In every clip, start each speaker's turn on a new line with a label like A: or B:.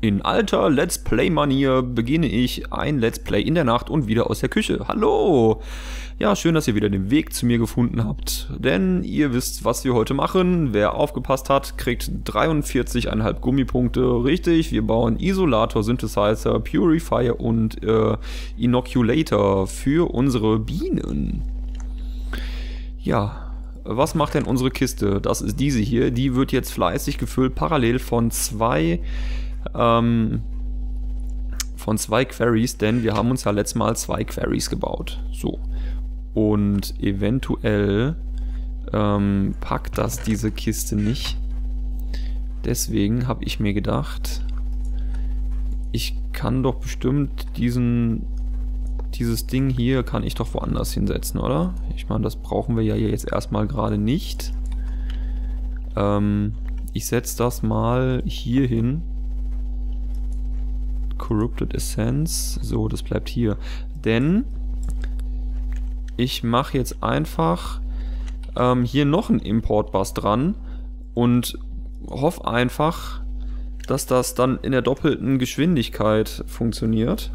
A: In alter Let's Play-Manier beginne ich ein Let's Play in der Nacht und wieder aus der Küche. Hallo! Ja, schön, dass ihr wieder den Weg zu mir gefunden habt. Denn ihr wisst, was wir heute machen. Wer aufgepasst hat, kriegt 43,5 Gummipunkte. Richtig, wir bauen Isolator, Synthesizer, Purifier und äh, Inoculator für unsere Bienen. Ja, was macht denn unsere Kiste? Das ist diese hier. Die wird jetzt fleißig gefüllt, parallel von zwei ähm, von zwei Queries, denn wir haben uns ja letztes Mal zwei Queries gebaut. So. Und eventuell ähm, packt das diese Kiste nicht. Deswegen habe ich mir gedacht, ich kann doch bestimmt diesen dieses Ding hier kann ich doch woanders hinsetzen, oder? Ich meine, das brauchen wir ja jetzt erstmal gerade nicht. Ähm, ich setze das mal hier hin. Corrupted Essence. So, das bleibt hier. Denn ich mache jetzt einfach ähm, hier noch einen Import-Bus dran und hoffe einfach, dass das dann in der doppelten Geschwindigkeit funktioniert.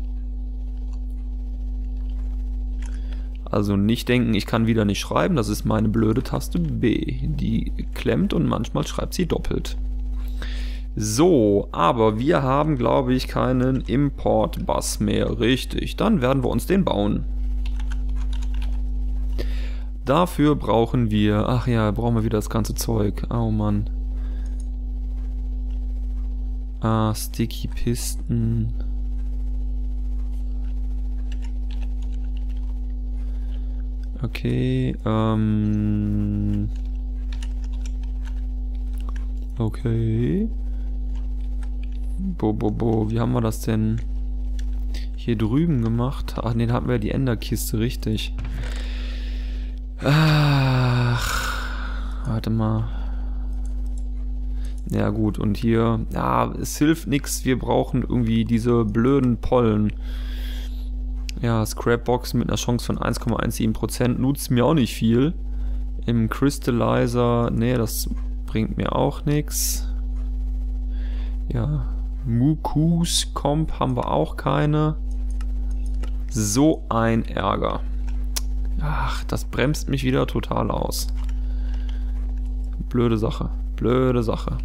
A: Also nicht denken, ich kann wieder nicht schreiben, das ist meine blöde Taste B. Die klemmt und manchmal schreibt sie doppelt. So, aber wir haben, glaube ich, keinen Import-Bus mehr. Richtig, dann werden wir uns den bauen. Dafür brauchen wir... Ach ja, brauchen wir wieder das ganze Zeug. Oh Mann. Ah, Sticky Pisten. Okay, ähm... Okay. Bo, bo, bo, wie haben wir das denn hier drüben gemacht? Ach nee, da hatten wir die Enderkiste, richtig. Ach, warte mal. Ja gut, und hier, ja, es hilft nichts, wir brauchen irgendwie diese blöden Pollen. Ja, Scrapbox mit einer Chance von 1,17% nutzt mir auch nicht viel. Im Crystallizer, nee, das bringt mir auch nichts. Ja, Mukus Comp haben wir auch keine. So ein Ärger. Ach, das bremst mich wieder total aus. Blöde Sache. Blöde Sache.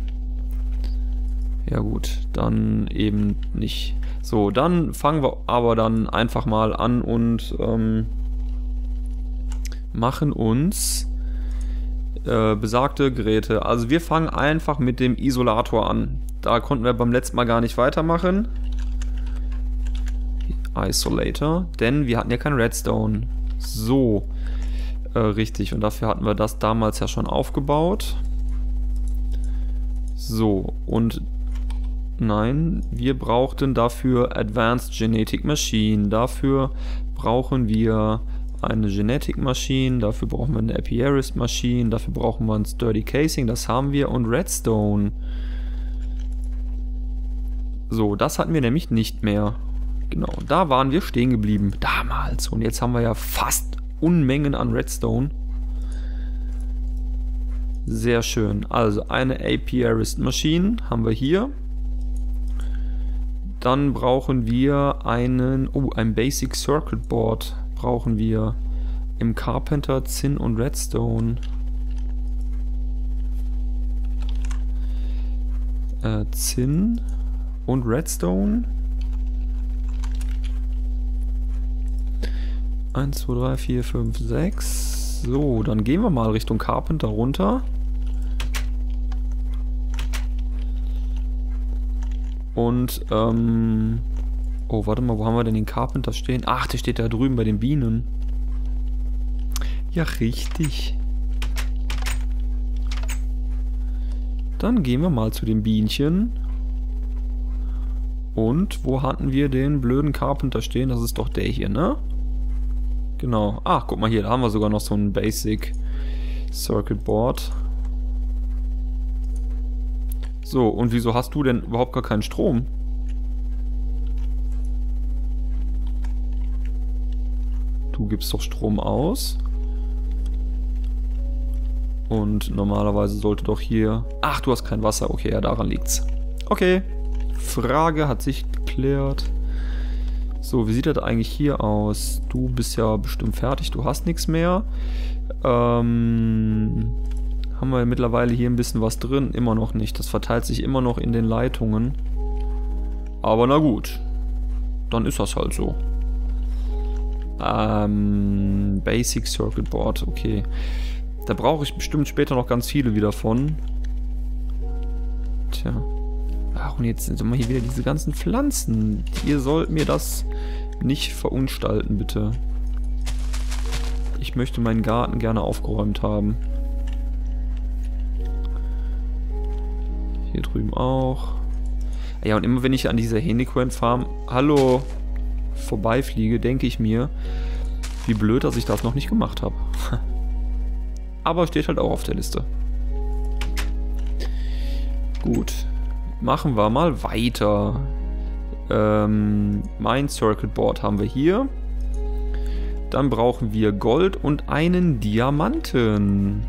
A: Ja gut, dann eben nicht. So, dann fangen wir aber dann einfach mal an und ähm, machen uns äh, besagte Geräte. Also wir fangen einfach mit dem Isolator an. Da konnten wir beim letzten Mal gar nicht weitermachen. Isolator, denn wir hatten ja kein Redstone. So, äh, richtig. Und dafür hatten wir das damals ja schon aufgebaut. So, und nein, wir brauchten dafür Advanced Genetic Machine. Dafür brauchen wir eine Genetic Machine, dafür brauchen wir eine Apiarist Machine, dafür brauchen wir ein Sturdy Casing, das haben wir, und Redstone. So, das hatten wir nämlich nicht mehr. Genau, da waren wir stehen geblieben. Damals. Und jetzt haben wir ja fast Unmengen an Redstone. Sehr schön. Also eine Apiarist Machine haben wir hier. Dann brauchen wir einen, oh, ein Basic Circuit Board brauchen wir im Carpenter Zinn und Redstone. Äh, Zinn und Redstone. 1, 2, 3, 4, 5, 6. So, dann gehen wir mal Richtung Carpenter runter. Und, ähm... Oh, warte mal, wo haben wir denn den Carpenter stehen? Ach, der steht da drüben bei den Bienen. Ja, richtig. Dann gehen wir mal zu den Bienchen. Und wo hatten wir den blöden Carpenter stehen? Das ist doch der hier, ne? Genau. Ach, guck mal hier, da haben wir sogar noch so ein Basic Circuit Board. So, und wieso hast du denn überhaupt gar keinen Strom? Du gibst doch Strom aus. Und normalerweise sollte doch hier... Ach, du hast kein Wasser. Okay, ja, daran liegt's. Okay. Frage hat sich geklärt. So, wie sieht das eigentlich hier aus? Du bist ja bestimmt fertig, du hast nichts mehr. Ähm, haben wir mittlerweile hier ein bisschen was drin? Immer noch nicht. Das verteilt sich immer noch in den Leitungen. Aber na gut. Dann ist das halt so. Ähm, Basic Circuit Board, okay. Da brauche ich bestimmt später noch ganz viele wieder von. Und jetzt sind wir hier wieder diese ganzen Pflanzen. Ihr sollt mir das nicht verunstalten, bitte. Ich möchte meinen Garten gerne aufgeräumt haben. Hier drüben auch. Ja, und immer wenn ich an dieser Heniquen Farm, hallo, vorbeifliege, denke ich mir, wie blöd, dass ich das noch nicht gemacht habe. Aber steht halt auch auf der Liste. Gut. Machen wir mal weiter. Ähm, mein Circuit Board haben wir hier. Dann brauchen wir Gold und einen Diamanten.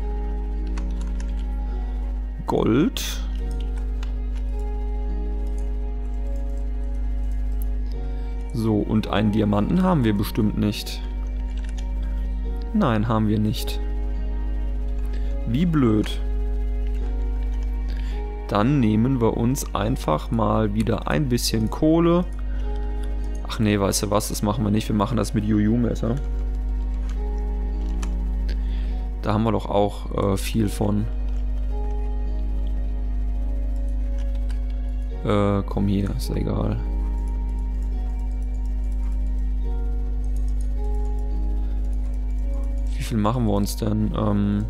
A: Gold. So, und einen Diamanten haben wir bestimmt nicht. Nein, haben wir nicht. Wie blöd. Dann nehmen wir uns einfach mal wieder ein bisschen Kohle. Ach nee, weißt du was, das machen wir nicht. Wir machen das mit Juju-Messer. Da haben wir doch auch äh, viel von. Äh, komm hier, ist egal. Wie viel machen wir uns denn? Ähm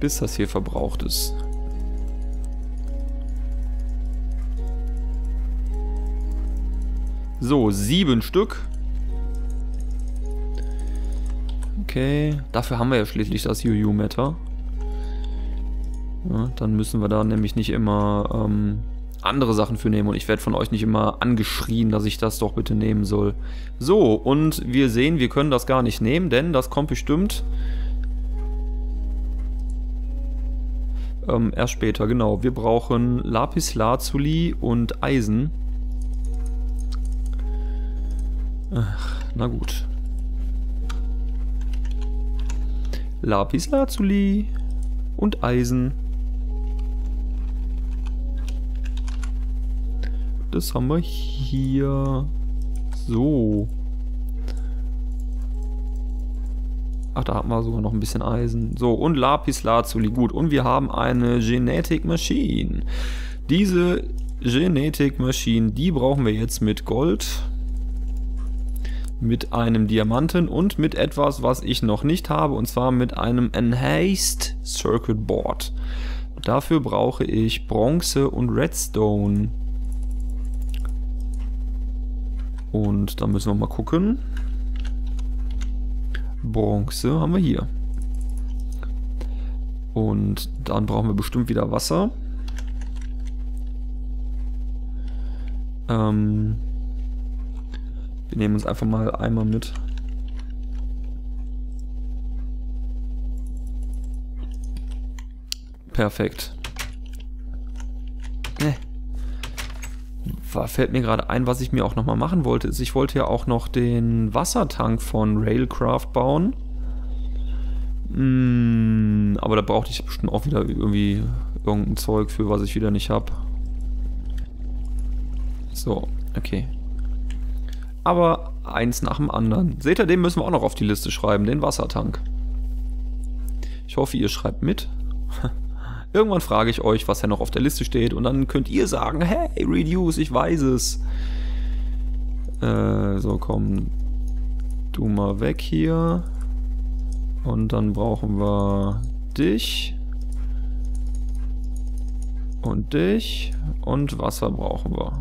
A: bis das hier verbraucht ist. So, sieben Stück. Okay, dafür haben wir ja schließlich das UU-Matter. Ja, dann müssen wir da nämlich nicht immer ähm, andere Sachen für nehmen und ich werde von euch nicht immer angeschrien, dass ich das doch bitte nehmen soll. So, und wir sehen, wir können das gar nicht nehmen, denn das kommt bestimmt Ähm, erst später, genau. Wir brauchen Lapis Lazuli und Eisen. Ach, na gut. Lapis Lazuli und Eisen. Das haben wir hier. So. Ach, da haben wir sogar noch ein bisschen Eisen. So, und Lapis Lazuli. Gut, und wir haben eine Genetic Machine. Diese Genetic Machine, die brauchen wir jetzt mit Gold, mit einem Diamanten und mit etwas, was ich noch nicht habe, und zwar mit einem Enhanced Circuit Board. Dafür brauche ich Bronze und Redstone. Und da müssen wir mal gucken. Bronze haben wir hier. Und dann brauchen wir bestimmt wieder Wasser. Ähm wir nehmen uns einfach mal einmal mit. Perfekt. Fällt mir gerade ein, was ich mir auch nochmal machen wollte, ist, ich wollte ja auch noch den Wassertank von Railcraft bauen. Mm, aber da brauchte ich bestimmt auch wieder irgendwie irgendein Zeug für, was ich wieder nicht habe. So, okay. Aber eins nach dem anderen. Seht ihr, den müssen wir auch noch auf die Liste schreiben, den Wassertank. Ich hoffe, ihr schreibt mit. Irgendwann frage ich euch, was ja noch auf der Liste steht und dann könnt ihr sagen, hey, Reduce, ich weiß es. Äh, so, komm. Du mal weg hier. Und dann brauchen wir dich. Und dich. Und Wasser brauchen wir.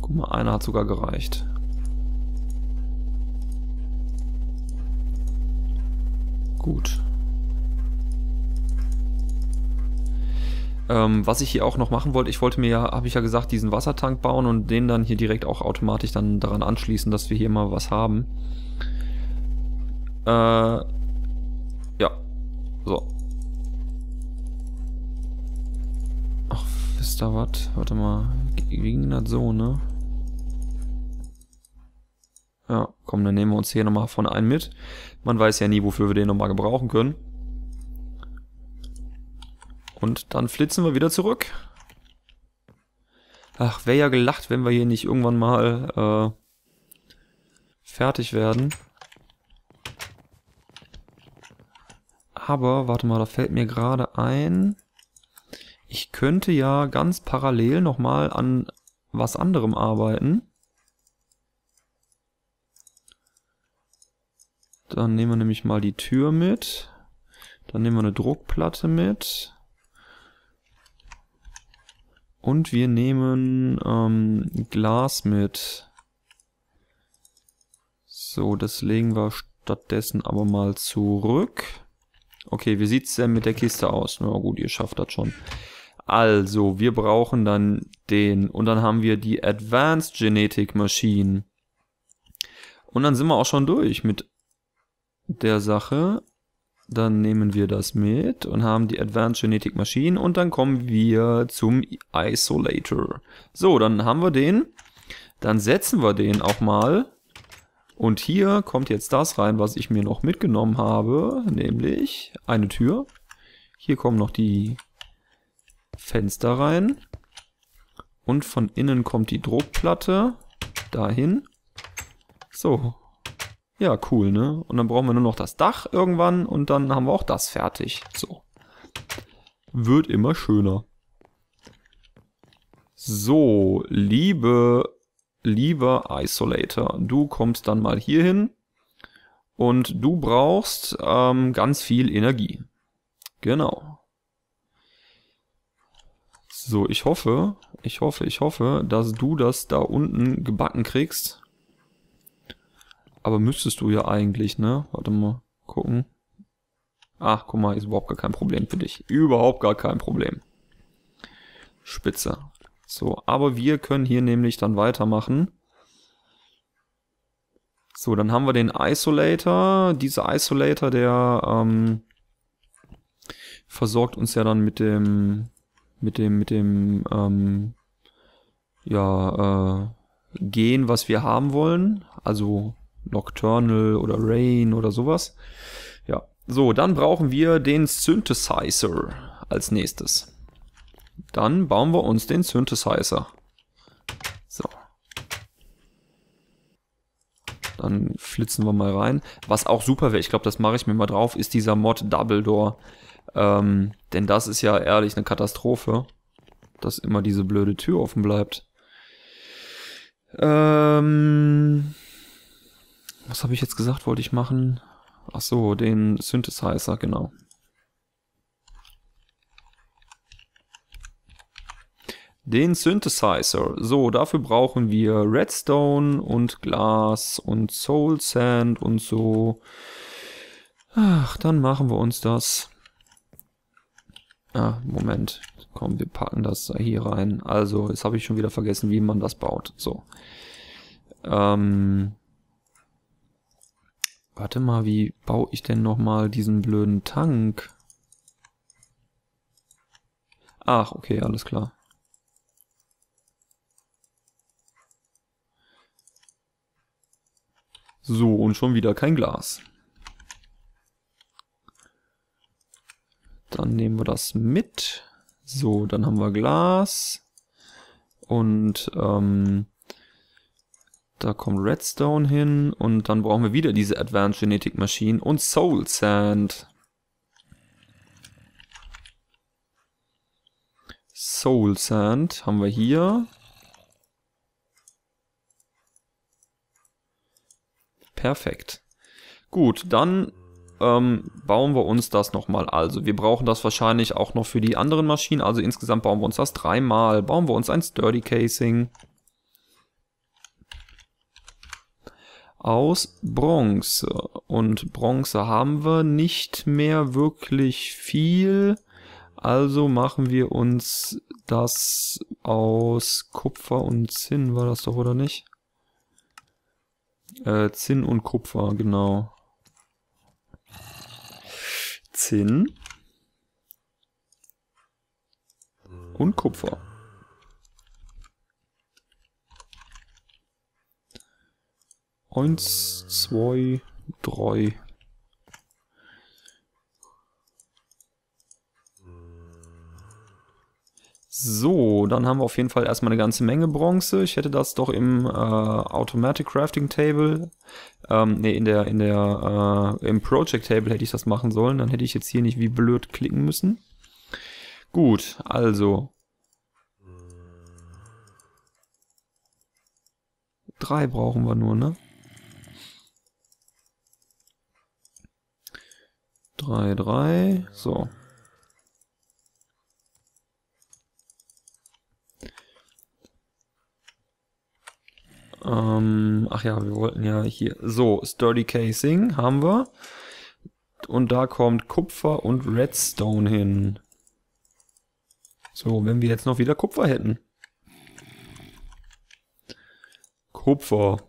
A: Guck mal, einer hat sogar gereicht. Gut. Ähm, was ich hier auch noch machen wollte, ich wollte mir ja, habe ich ja gesagt, diesen Wassertank bauen und den dann hier direkt auch automatisch dann daran anschließen, dass wir hier mal was haben. Äh, ja. So. Ist da was? Warte mal. Ging das so, ne? Ja, komm, dann nehmen wir uns hier nochmal von einem mit. Man weiß ja nie, wofür wir den nochmal gebrauchen können. Und dann flitzen wir wieder zurück. Ach, wäre ja gelacht, wenn wir hier nicht irgendwann mal äh, fertig werden. Aber, warte mal, da fällt mir gerade ein. Ich könnte ja ganz parallel nochmal an was anderem arbeiten. Dann nehmen wir nämlich mal die Tür mit. Dann nehmen wir eine Druckplatte mit. Und wir nehmen ähm, Glas mit. So, das legen wir stattdessen aber mal zurück. Okay, wie sieht's denn mit der Kiste aus? Na gut, ihr schafft das schon. Also, wir brauchen dann den und dann haben wir die Advanced Genetic Machine. Und dann sind wir auch schon durch mit der Sache. Dann nehmen wir das mit und haben die Advanced Genetic Machine und dann kommen wir zum Isolator. So, dann haben wir den. Dann setzen wir den auch mal. Und hier kommt jetzt das rein, was ich mir noch mitgenommen habe, nämlich eine Tür. Hier kommen noch die Fenster rein. Und von innen kommt die Druckplatte dahin. So, ja, cool, ne? Und dann brauchen wir nur noch das Dach irgendwann und dann haben wir auch das fertig. So. Wird immer schöner. So, liebe, lieber Isolator, du kommst dann mal hier hin und du brauchst ähm, ganz viel Energie. Genau. So, ich hoffe, ich hoffe, ich hoffe, dass du das da unten gebacken kriegst. Aber müsstest du ja eigentlich, ne? Warte mal, gucken. Ach, guck mal, ist überhaupt gar kein Problem für dich. Überhaupt gar kein Problem. Spitze. So, aber wir können hier nämlich dann weitermachen. So, dann haben wir den Isolator. Dieser Isolator, der ähm, versorgt uns ja dann mit dem, mit dem, mit dem, ähm, ja, äh, Gen, was wir haben wollen. Also Nocturnal oder Rain oder sowas. Ja, so, dann brauchen wir den Synthesizer als nächstes. Dann bauen wir uns den Synthesizer. So. Dann flitzen wir mal rein. Was auch super wäre, ich glaube, das mache ich mir mal drauf, ist dieser Mod Double Door. Ähm, denn das ist ja ehrlich eine Katastrophe, dass immer diese blöde Tür offen bleibt. Ähm, was habe ich jetzt gesagt, wollte ich machen? Ach so, den Synthesizer, genau. Den Synthesizer. So, dafür brauchen wir Redstone und Glas und Soul Sand und so. Ach, dann machen wir uns das. Ah, Moment. Komm, wir packen das hier rein. Also, jetzt habe ich schon wieder vergessen, wie man das baut. So. Ähm, Warte mal, wie baue ich denn nochmal diesen blöden Tank? Ach, okay, alles klar. So, und schon wieder kein Glas. Dann nehmen wir das mit. So, dann haben wir Glas. Und ähm, da kommt Redstone hin und dann brauchen wir wieder diese Advanced Genetic Machine und Soul Sand. Soul Sand haben wir hier. Perfekt. Gut, dann ähm, bauen wir uns das nochmal. Also wir brauchen das wahrscheinlich auch noch für die anderen Maschinen. Also insgesamt bauen wir uns das dreimal. Bauen wir uns ein Sturdy Casing. Aus Bronze. Und Bronze haben wir nicht mehr wirklich viel. Also machen wir uns das aus Kupfer und Zinn, war das doch, oder nicht? Äh, Zinn und Kupfer, genau. Zinn und Kupfer. Eins, zwei, drei. So, dann haben wir auf jeden Fall erstmal eine ganze Menge Bronze. Ich hätte das doch im äh, Automatic Crafting Table, ähm, nee, in der, in der, äh, im Project Table hätte ich das machen sollen. Dann hätte ich jetzt hier nicht wie blöd klicken müssen. Gut, also. Drei brauchen wir nur, ne? Drei, drei, so. Ähm, ach ja, wir wollten ja hier. So, Sturdy Casing haben wir. Und da kommt Kupfer und Redstone hin. So, wenn wir jetzt noch wieder Kupfer hätten. Kupfer.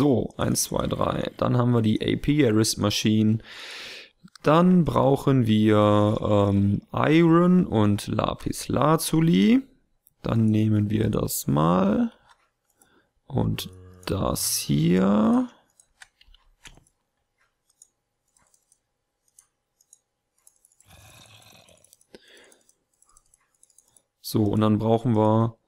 A: So, 1, 2, 3. Dann haben wir die Apiarist Machine. Dann brauchen wir ähm, Iron und Lapis Lazuli. Dann nehmen wir das mal. Und das hier. So, und dann brauchen wir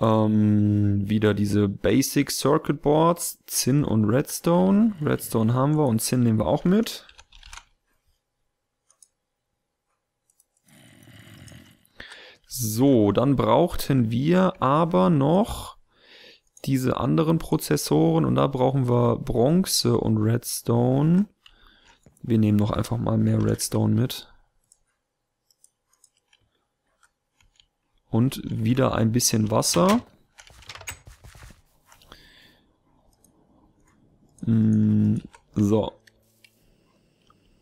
A: ähm, wieder diese Basic Circuit Boards, Zinn und Redstone. Redstone haben wir und Zinn nehmen wir auch mit. So, dann brauchten wir aber noch diese anderen Prozessoren und da brauchen wir Bronze und Redstone. Wir nehmen noch einfach mal mehr Redstone mit. Und wieder ein bisschen Wasser. Hm, so.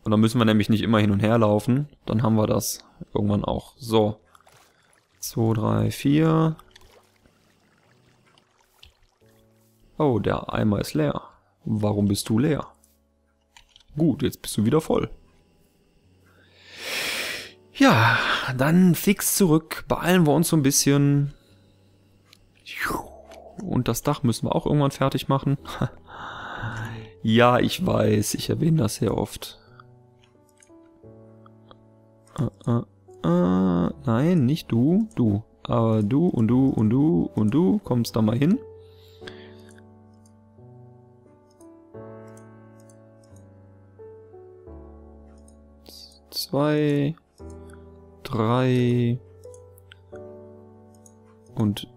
A: Und dann müssen wir nämlich nicht immer hin und her laufen. Dann haben wir das irgendwann auch. So. 2, 3, 4. Oh, der Eimer ist leer. Warum bist du leer? Gut, jetzt bist du wieder voll. Ja, dann fix zurück. Beeilen wir uns so ein bisschen. Und das Dach müssen wir auch irgendwann fertig machen. ja, ich weiß, ich erwähne das sehr oft. Uh, uh. Äh, nein, nicht du, du. Aber du und du und du und du kommst da mal hin. Zwei, drei und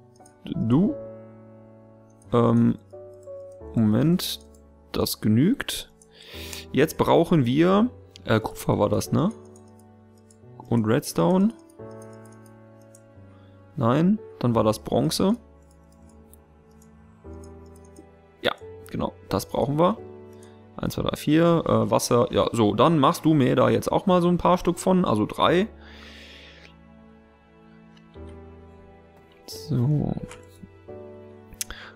A: du. Ähm, Moment, das genügt. Jetzt brauchen wir, äh, Kupfer war das, ne? und Redstone. Nein, dann war das Bronze. Ja, genau, das brauchen wir. 1, 2, 3, 4, äh, Wasser. Ja, so, dann machst du mir da jetzt auch mal so ein paar Stück von, also drei. So.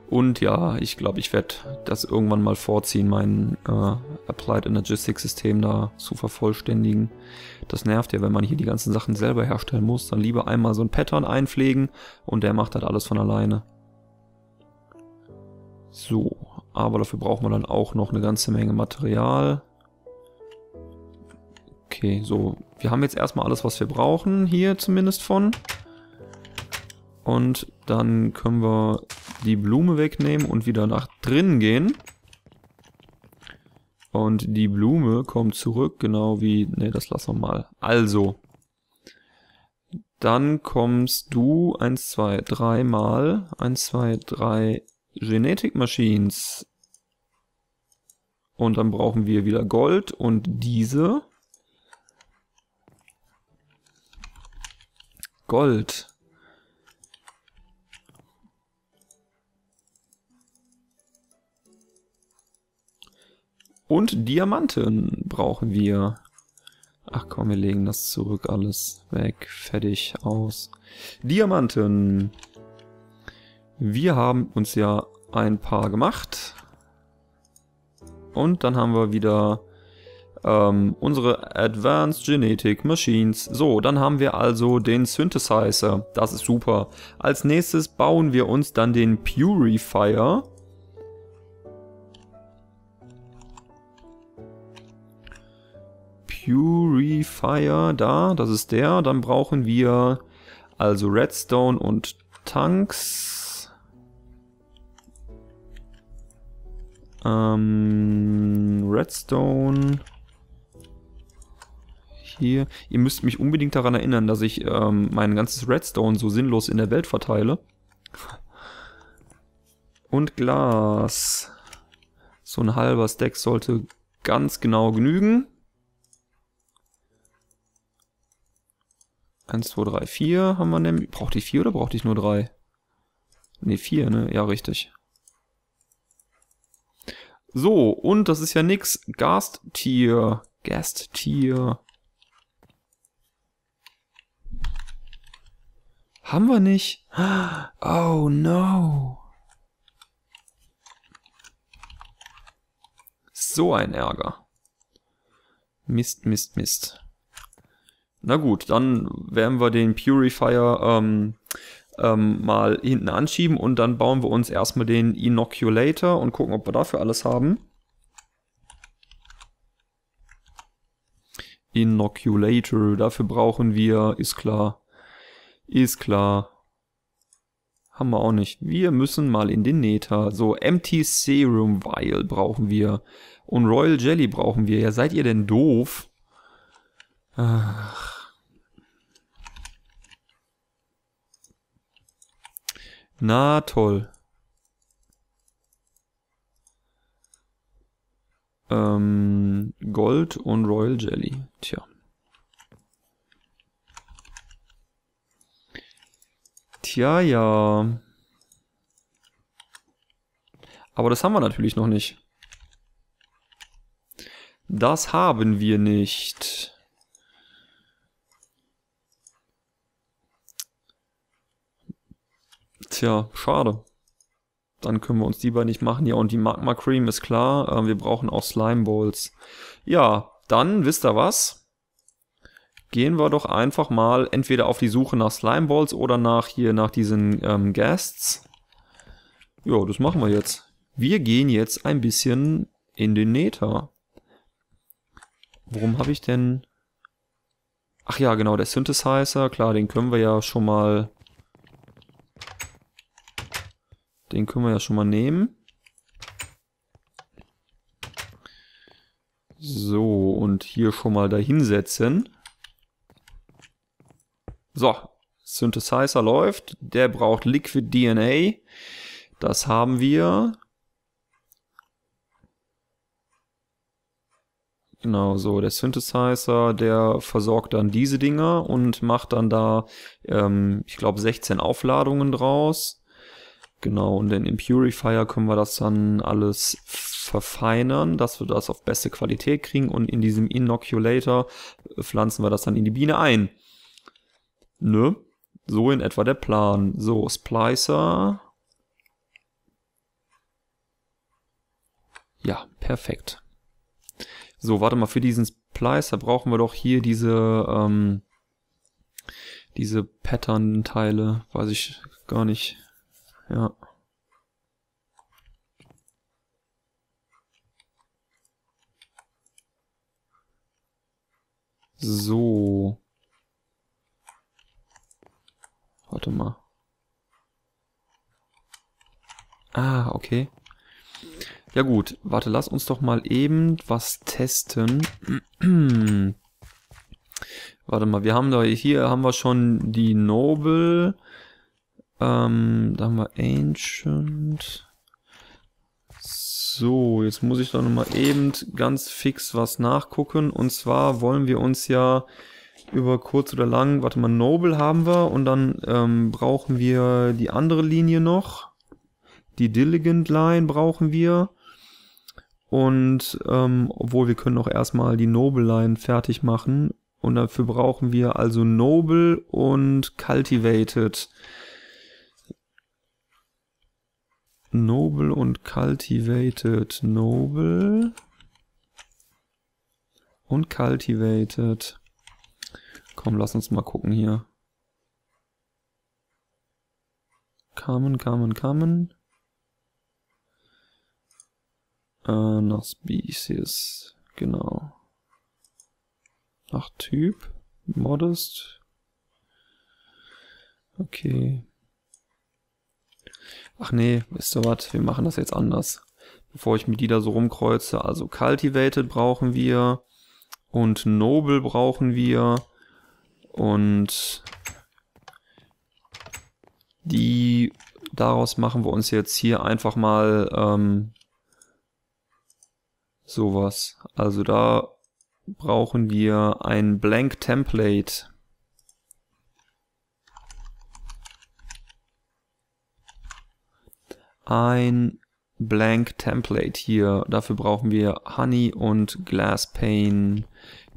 A: Und ja, ich glaube, ich werde das irgendwann mal vorziehen, mein äh, Applied Energetics System da zu vervollständigen. Das nervt ja, wenn man hier die ganzen Sachen selber herstellen muss. Dann lieber einmal so ein Pattern einpflegen und der macht halt alles von alleine. So, aber dafür brauchen wir dann auch noch eine ganze Menge Material. Okay, so, wir haben jetzt erstmal alles, was wir brauchen, hier zumindest von. Und dann können wir die Blume wegnehmen und wieder nach drinnen gehen. Und die Blume kommt zurück, genau wie... Ne, das lassen wir mal. Also. Dann kommst du 1, 2, 3 mal. 1, 2, 3 Genetic Machines. Und dann brauchen wir wieder Gold und diese. Gold. Und Diamanten brauchen wir. Ach komm, wir legen das zurück, alles weg, fertig, aus. Diamanten. Wir haben uns ja ein paar gemacht. Und dann haben wir wieder ähm, unsere Advanced Genetic Machines. So, dann haben wir also den Synthesizer. Das ist super. Als nächstes bauen wir uns dann den Purifier. Purifier, da, das ist der. Dann brauchen wir also Redstone und Tanks. Ähm, Redstone. Hier. Ihr müsst mich unbedingt daran erinnern, dass ich ähm, mein ganzes Redstone so sinnlos in der Welt verteile. Und Glas. So ein halber Stack sollte ganz genau genügen. 1, 2, 3, 4 haben wir nämlich. Brauchte ich 4 oder brauchte ich nur 3? Ne, 4, ne? Ja, richtig. So, und das ist ja nix. Gasttier. Gasttier. Haben wir nicht? Oh no. So ein Ärger. Mist, Mist, Mist. Na gut, dann werden wir den Purifier ähm, ähm, mal hinten anschieben und dann bauen wir uns erstmal den Inoculator und gucken, ob wir dafür alles haben. Inoculator, dafür brauchen wir, ist klar, ist klar. Haben wir auch nicht. Wir müssen mal in den Nether. So, Empty Serum Vial brauchen wir. Und Royal Jelly brauchen wir. Ja, seid ihr denn doof? Ach. Na toll. Ähm, Gold und Royal Jelly. Tja. Tja, ja. Aber das haben wir natürlich noch nicht. Das haben wir nicht. Tja, schade. Dann können wir uns die beiden nicht machen. Ja, und die Magma Cream ist klar. Äh, wir brauchen auch Slime Balls. Ja, dann wisst ihr was? Gehen wir doch einfach mal entweder auf die Suche nach Slime Balls oder nach hier nach diesen ähm, Guests. Ja, das machen wir jetzt. Wir gehen jetzt ein bisschen in den Nether. Worum habe ich denn... Ach ja, genau, der Synthesizer. Klar, den können wir ja schon mal Den können wir ja schon mal nehmen. So, und hier schon mal dahinsetzen. So, Synthesizer läuft. Der braucht Liquid DNA. Das haben wir. Genau, so der Synthesizer, der versorgt dann diese Dinger und macht dann da, ähm, ich glaube, 16 Aufladungen draus. Genau, und dann im Purifier können wir das dann alles verfeinern, dass wir das auf beste Qualität kriegen und in diesem Inoculator pflanzen wir das dann in die Biene ein. Ne? So in etwa der Plan. So, Splicer. Ja, perfekt. So, warte mal, für diesen Splicer brauchen wir doch hier diese, ähm, diese Pattern-Teile. Weiß ich gar nicht. Ja. So. Warte mal. Ah, okay. Ja gut, warte, lass uns doch mal eben was testen. warte mal, wir haben da, hier haben wir schon die Noble. Ähm, da haben wir Ancient. So, jetzt muss ich doch nochmal eben ganz fix was nachgucken. Und zwar wollen wir uns ja über kurz oder lang, warte mal, Noble haben wir und dann ähm, brauchen wir die andere Linie noch. Die Diligent Line brauchen wir. Und ähm, obwohl wir können auch erstmal die Noble Line fertig machen. Und dafür brauchen wir also Noble und Cultivated. Noble und Cultivated Noble. und Cultivated. Komm, lass uns mal gucken hier. Kamen, kamen, kamen. Äh, nach Species, genau. Nach Typ, Modest. Okay. Ach nee, wisst ihr was, wir machen das jetzt anders. Bevor ich mit die da so rumkreuze. Also Cultivated brauchen wir. Und Noble brauchen wir. Und die daraus machen wir uns jetzt hier einfach mal ähm, sowas. Also da brauchen wir ein Blank Template. Ein Blank Template hier. Dafür brauchen wir Honey und Glass Pane.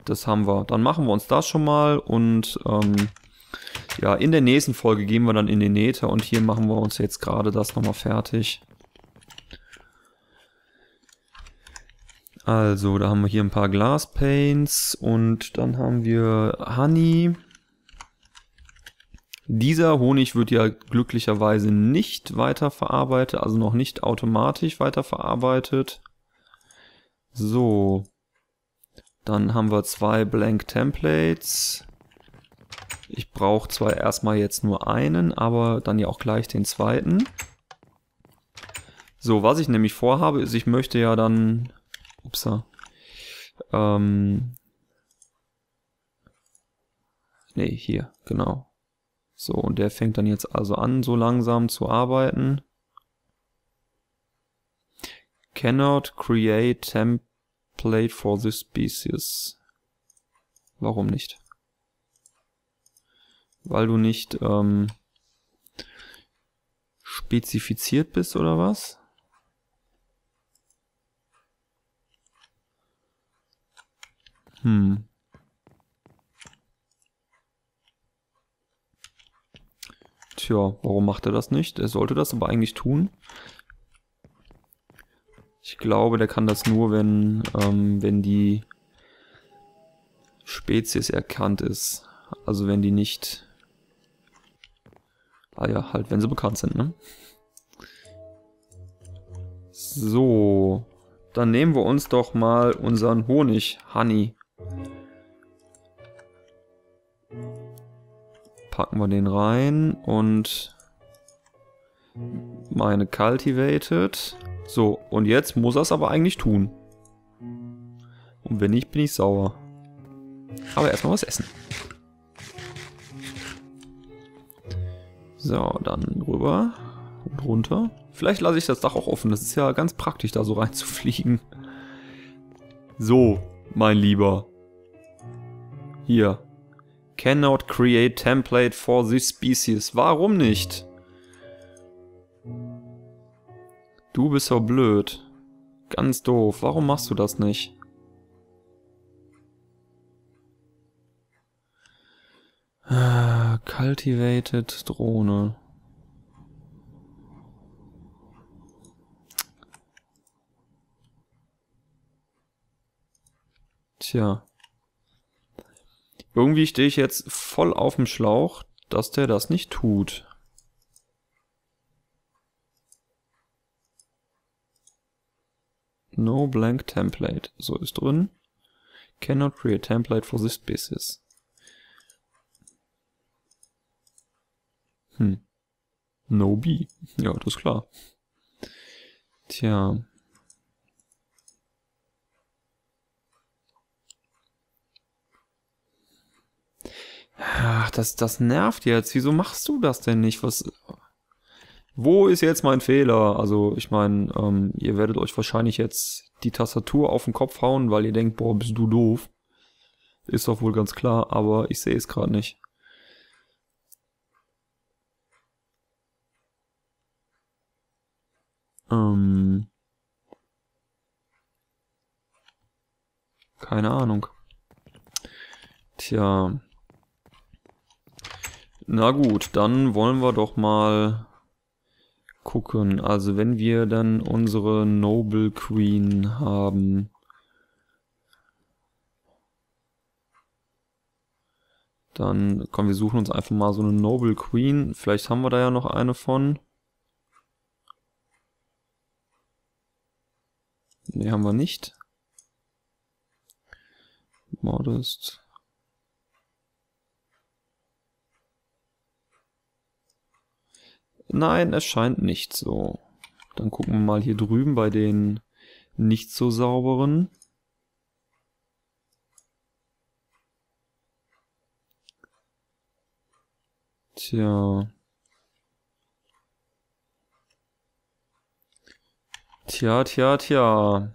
A: Das haben wir. Dann machen wir uns das schon mal und ähm, ja, in der nächsten Folge gehen wir dann in den Nether und hier machen wir uns jetzt gerade das nochmal fertig. Also, da haben wir hier ein paar Glass Paints und dann haben wir Honey. Dieser Honig wird ja glücklicherweise nicht weiterverarbeitet, also noch nicht automatisch weiterverarbeitet. So. Dann haben wir zwei Blank Templates. Ich brauche zwar erstmal jetzt nur einen, aber dann ja auch gleich den zweiten. So, was ich nämlich vorhabe, ist, ich möchte ja dann Upsa. Ähm. Nee, hier, genau. So, und der fängt dann jetzt also an, so langsam zu arbeiten. Cannot create template for this species. Warum nicht? Weil du nicht ähm, spezifiziert bist oder was? Hm. Tja, warum macht er das nicht? Er sollte das aber eigentlich tun. Ich glaube, der kann das nur, wenn, ähm, wenn die Spezies erkannt ist. Also wenn die nicht... Ah ja, halt, wenn sie bekannt sind, ne? So, dann nehmen wir uns doch mal unseren Honig, Honey. Packen wir den rein und meine Cultivated. So, und jetzt muss er es aber eigentlich tun. Und wenn nicht, bin ich sauer. Aber erstmal was essen. So, dann rüber und runter. Vielleicht lasse ich das Dach auch offen. Das ist ja ganz praktisch, da so reinzufliegen. So, mein Lieber. Hier. Cannot create template for this species. Warum nicht? Du bist so blöd. Ganz doof. Warum machst du das nicht? Ah, cultivated Drohne. Tja. Irgendwie stehe ich jetzt voll auf dem Schlauch, dass der das nicht tut. No blank template. So ist drin. Cannot create template for this species. Hm. No B. Ja, das ist klar. Tja. Ach, das, das nervt jetzt. Wieso machst du das denn nicht? Was. Wo ist jetzt mein Fehler? Also, ich meine, ähm, ihr werdet euch wahrscheinlich jetzt die Tastatur auf den Kopf hauen, weil ihr denkt, boah, bist du doof. Ist doch wohl ganz klar, aber ich sehe es gerade nicht. Ähm. Keine Ahnung. Tja. Na gut, dann wollen wir doch mal gucken. Also wenn wir dann unsere Noble Queen haben. Dann kommen wir suchen uns einfach mal so eine Noble Queen. Vielleicht haben wir da ja noch eine von. Ne, haben wir nicht. Modest. Nein, es scheint nicht so. Dann gucken wir mal hier drüben bei den nicht so sauberen. Tja. Tja, tja, tja.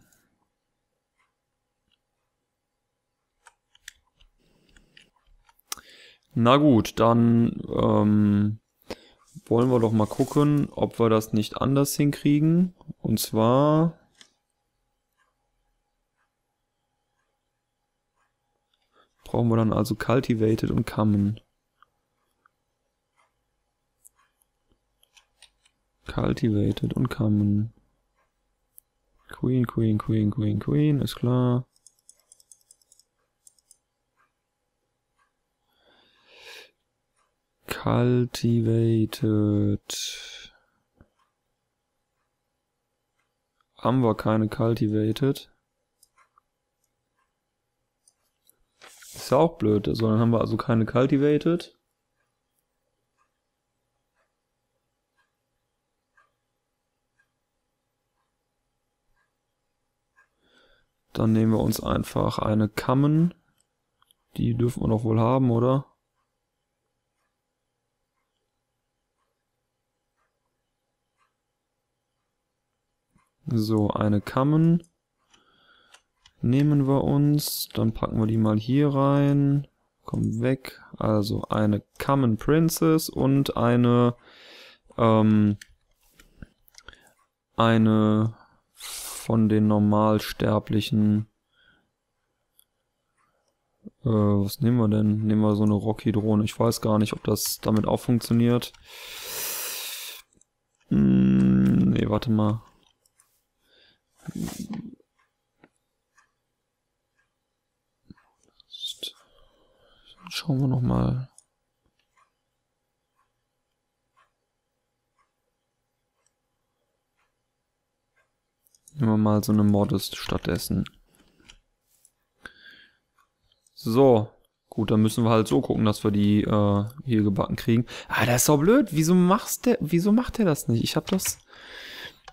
A: Na gut, dann ähm, wollen wir doch mal gucken, ob wir das nicht anders hinkriegen. Und zwar... Brauchen wir dann also Cultivated und Common. Cultivated und Common. Queen, Queen, Queen, Queen, Queen, ist klar. Cultivated. Haben wir keine Cultivated. Ist ja auch blöd, sondern haben wir also keine Cultivated. Dann nehmen wir uns einfach eine Kammen. Die dürfen wir doch wohl haben, oder? So, eine Kammen nehmen wir uns. Dann packen wir die mal hier rein. Komm weg. Also eine Common Princess und eine ähm, eine von den Normalsterblichen. Äh, was nehmen wir denn? Nehmen wir so eine Rocky-Drohne. Ich weiß gar nicht, ob das damit auch funktioniert. Hm, nee, warte mal. Schauen wir noch mal. Nehmen wir mal so eine Modest stattdessen. So. Gut, dann müssen wir halt so gucken, dass wir die äh, hier gebacken kriegen. Ah, das ist doch blöd. Wieso machst der, wieso macht der das nicht? Ich hab das...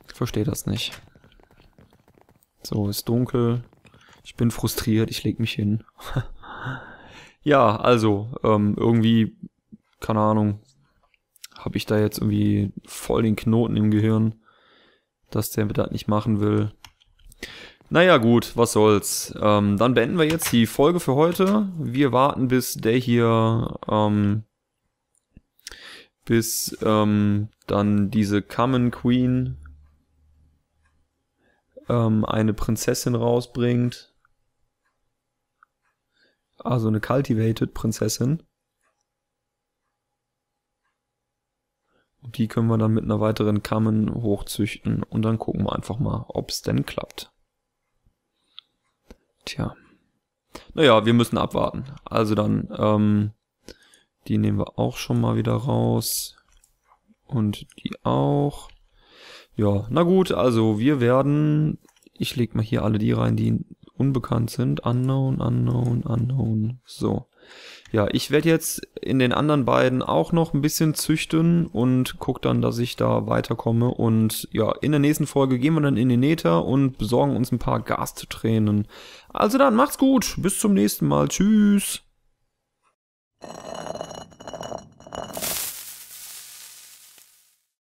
A: Ich verstehe das nicht. So, ist dunkel. Ich bin frustriert, ich leg mich hin. ja, also, ähm, irgendwie, keine Ahnung, habe ich da jetzt irgendwie voll den Knoten im Gehirn, dass der das nicht machen will. Naja gut, was soll's. Ähm, dann beenden wir jetzt die Folge für heute. Wir warten bis der hier, ähm, bis ähm, dann diese Common Queen ähm, eine Prinzessin rausbringt. Also eine Cultivated Prinzessin. Und die können wir dann mit einer weiteren Kammen hochzüchten und dann gucken wir einfach mal, ob es denn klappt. Tja. Naja, wir müssen abwarten. Also dann, ähm, die nehmen wir auch schon mal wieder raus. Und die auch. Ja, na gut, also wir werden. Ich lege mal hier alle die rein, die unbekannt sind. Unknown, unknown, unknown. So. Ja, ich werde jetzt in den anderen beiden auch noch ein bisschen züchten und guck dann, dass ich da weiterkomme. Und ja, in der nächsten Folge gehen wir dann in den Nether und besorgen uns ein paar Gasttränen. Also dann, macht's gut. Bis zum nächsten Mal. Tschüss.